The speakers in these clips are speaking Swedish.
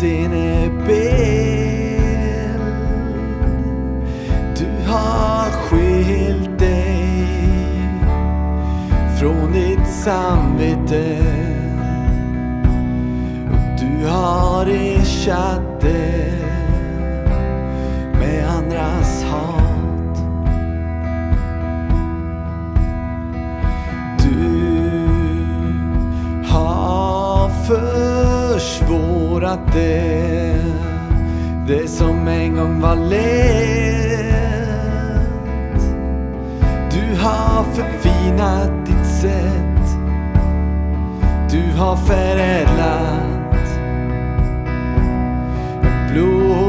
sinnebild. Du har skilt dig från ditt samvete. Och du har ersatt det försvårat det Det som en gång var lätt. Du har förfinat ditt sätt. Du har förädlat. Blodig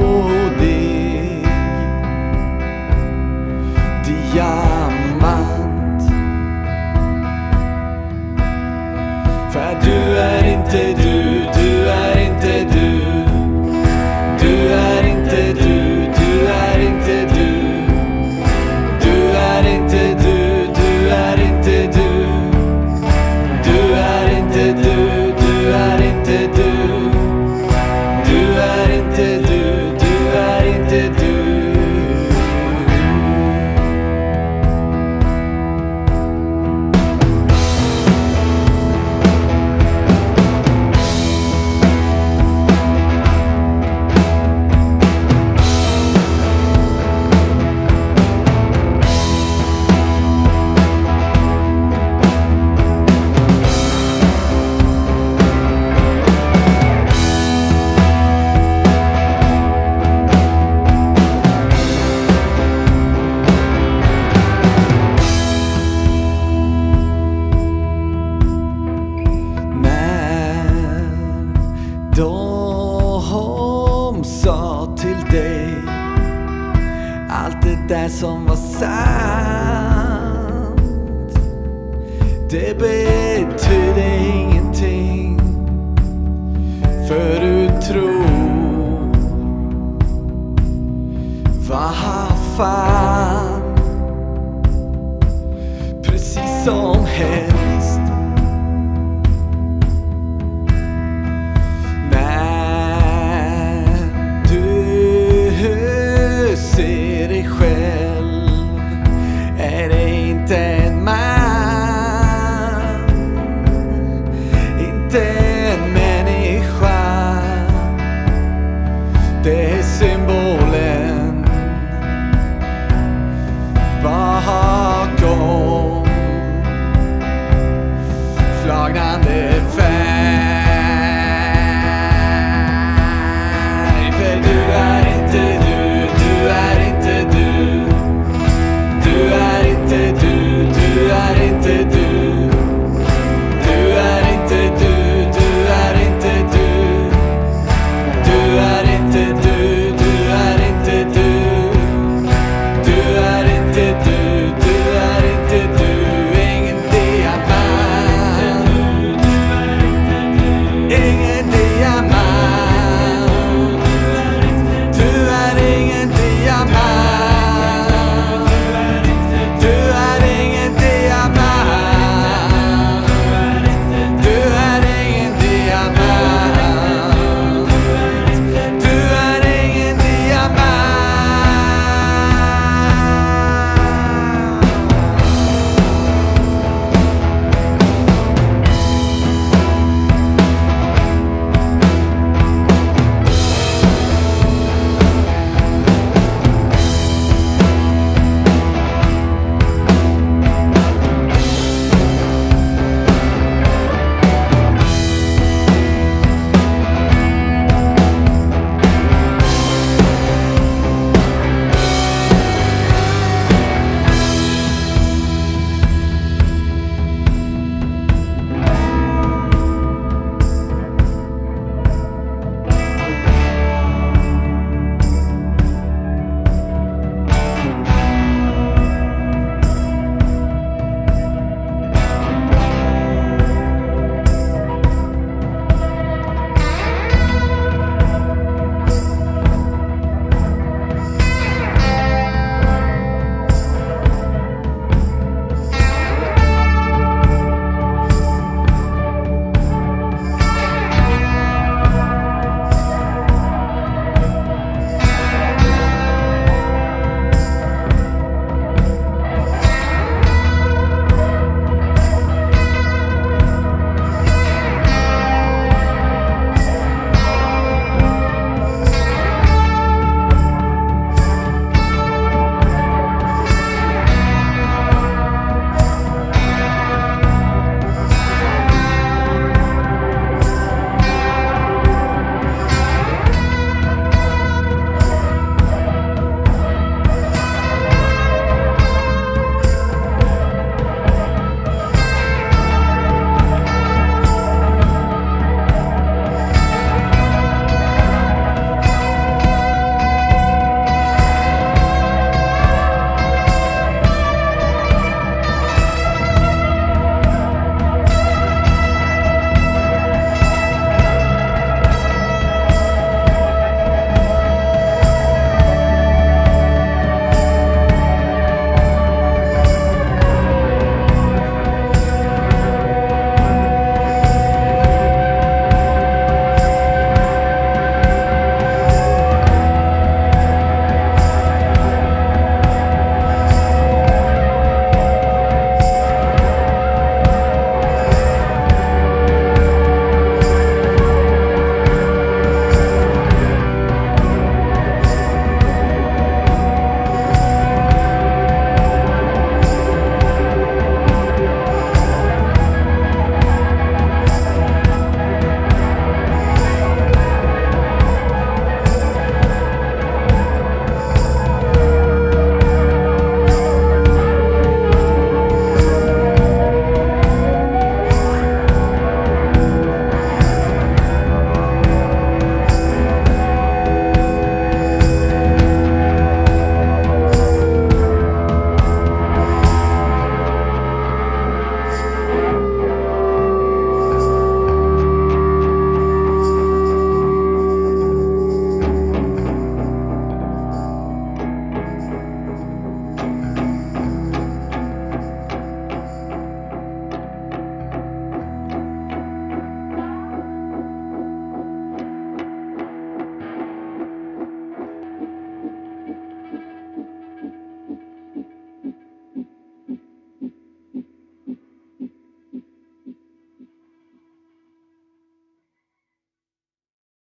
dig. Allt det där som var sant. Det betydde terra David